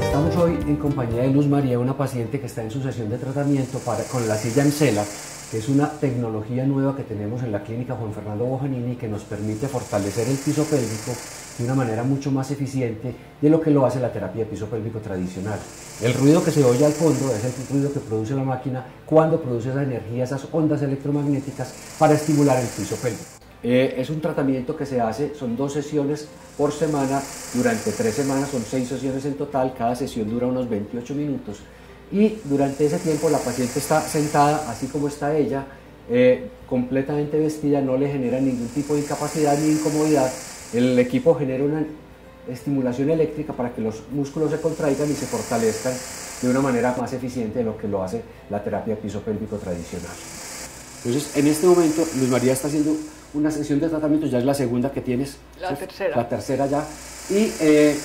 Estamos hoy en compañía de Luz María, una paciente que está en su sesión de tratamiento con la silla Emcela, que es una tecnología nueva que tenemos en la clínica Juan Fernando Bojanini que nos permite fortalecer el piso pélvico de una manera mucho más eficiente de lo que lo hace la terapia piso pélvico tradicional. El ruido que se oye al fondo es el ruido que produce la máquina cuando produce esa energía, esas ondas electromagnéticas para estimular el piso pélvico. Eh, es un tratamiento que se hace, son dos sesiones por semana, durante tres semanas son seis sesiones en total, cada sesión dura unos 28 minutos y durante ese tiempo la paciente está sentada así como está ella, eh, completamente vestida, no le genera ningún tipo de incapacidad ni incomodidad. El equipo genera una estimulación eléctrica para que los músculos se contraigan y se fortalezcan de una manera más eficiente de lo que lo hace la terapia piso pélvico tradicional. Entonces, en este momento, Luz María está haciendo una sesión de tratamiento, ya es la segunda que tienes. La tercera. La tercera ya. Y eh,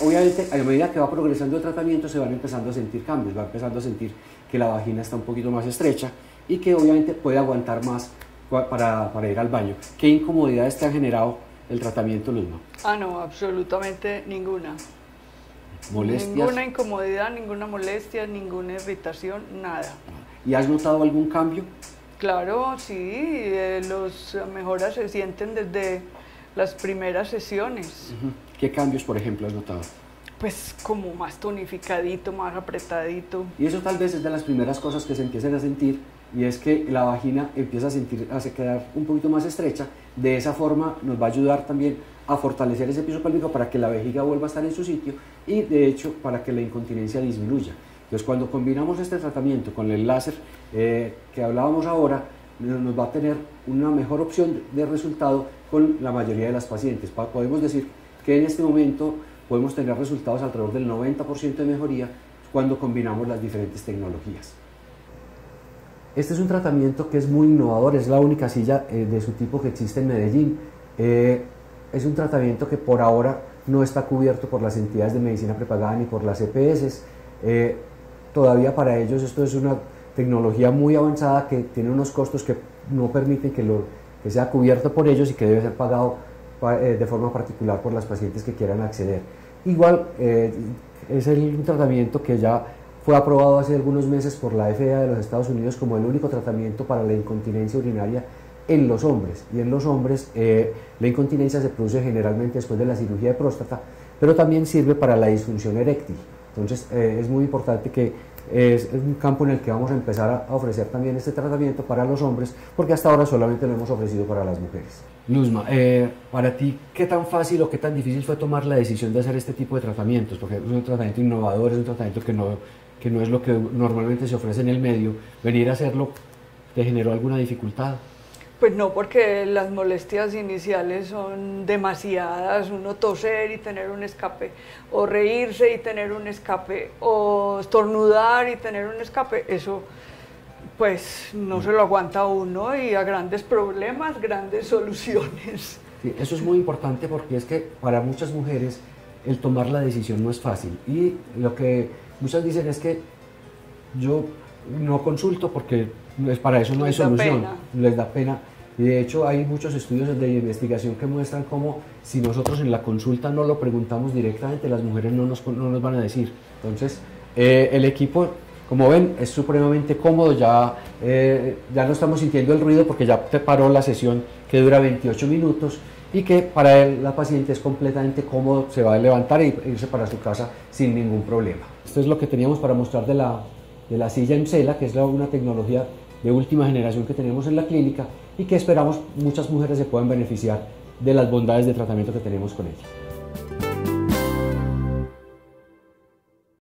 obviamente, a medida que va progresando el tratamiento, se van empezando a sentir cambios, va empezando a sentir que la vagina está un poquito más estrecha y que obviamente puede aguantar más para, para ir al baño. ¿Qué incomodidades te ha generado el tratamiento, Luzma? Ah, no, absolutamente ninguna. ¿Molestias? Ninguna incomodidad, ninguna molestia, ninguna irritación, nada. ¿Y has notado algún cambio? Claro, sí, eh, los mejoras se sienten desde las primeras sesiones. ¿Qué cambios, por ejemplo, has notado? Pues como más tonificadito, más apretadito. Y eso tal vez es de las primeras cosas que se empiezan a sentir y es que la vagina empieza a sentir, a quedar un poquito más estrecha. De esa forma nos va a ayudar también a fortalecer ese piso pélvico para que la vejiga vuelva a estar en su sitio y de hecho para que la incontinencia disminuya. Entonces cuando combinamos este tratamiento con el láser eh, que hablábamos ahora, nos va a tener una mejor opción de resultado con la mayoría de las pacientes. Podemos decir que en este momento podemos tener resultados alrededor del 90% de mejoría cuando combinamos las diferentes tecnologías. Este es un tratamiento que es muy innovador, es la única silla eh, de su tipo que existe en Medellín. Eh, es un tratamiento que por ahora no está cubierto por las entidades de medicina prepagada ni por las EPS. Todavía para ellos esto es una tecnología muy avanzada que tiene unos costos que no permiten que, lo, sea cubierto por ellos y que debe ser pagado de forma particular por las pacientes que quieran acceder. Igual es el, tratamiento que ya fue aprobado hace algunos meses por la FDA de los Estados Unidos como el único tratamiento para la incontinencia urinaria en los hombres. Y en los hombres eh, la incontinencia se produce generalmente después de la cirugía de próstata, pero también sirve para la disfunción eréctil. Entonces eh, es muy importante que es, un campo en el que vamos a empezar a ofrecer también este tratamiento para los hombres, porque hasta ahora solamente lo hemos ofrecido para las mujeres. Luzma, eh, para ti, ¿qué tan fácil o qué tan difícil fue tomar la decisión de hacer este tipo de tratamientos? Porque es un tratamiento innovador, es un tratamiento que no que no es lo que normalmente se ofrece en el medio, venir a hacerlo, ¿te generó alguna dificultad? Pues no, porque las molestias iniciales son demasiadas, uno toser y tener un escape, o reírse y tener un escape, o estornudar y tener un escape, eso pues no se lo aguanta uno y a grandes problemas, grandes soluciones. Sí, eso es muy importante porque es que para muchas mujeres el tomar la decisión no es fácil. Y lo que Muchas dicen es que yo no consulto porque para eso no hay solución, les da pena. Y de hecho hay muchos estudios de investigación que muestran cómo si nosotros en la consulta no lo preguntamos directamente, las mujeres no nos, no nos van a decir. Entonces, eh, el equipo, como ven, es supremamente cómodo, ya, eh, ya no estamos sintiendo el ruido porque ya te paró la sesión que dura 28 minutos y que para él, la paciente es completamente cómodo, se va a levantar e irse para su casa sin ningún problema. Esto es lo que teníamos para mostrar de la, de la silla Emcela, que es una tecnología de última generación que tenemos en la clínica y que esperamos muchas mujeres se puedan beneficiar de las bondades de tratamiento que tenemos con ella.